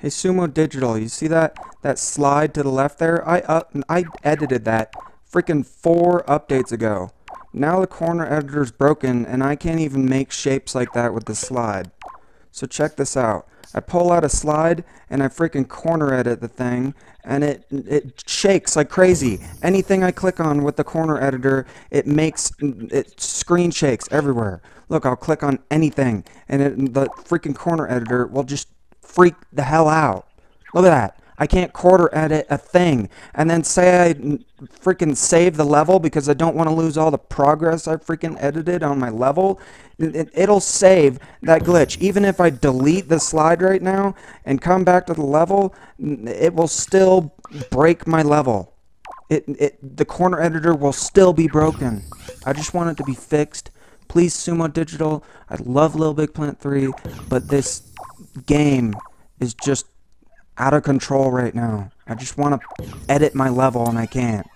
Hey Sumo Digital, you see that that slide to the left there? I up I edited that freaking four updates ago. Now the corner editor's broken and I can't even make shapes like that with the slide. So check this out. I pull out a slide and I freaking corner edit the thing and it it shakes like crazy. Anything I click on with the corner editor, it makes it screen shakes everywhere. Look, I'll click on anything and it, the freaking corner editor will just freak the hell out. Look at that. I can't corner edit a thing. And then say I freaking save the level because I don't want to lose all the progress I freaking edited on my level. It, will save that glitch. Even if I delete the slide right now and come back to the level, it will still break my level. It, it, the corner editor will still be broken. I just want it to be fixed. Please, Sumo Digital. I love Little Big Planet 3, but this game is just out of control right now. I just want to edit my level and I can't.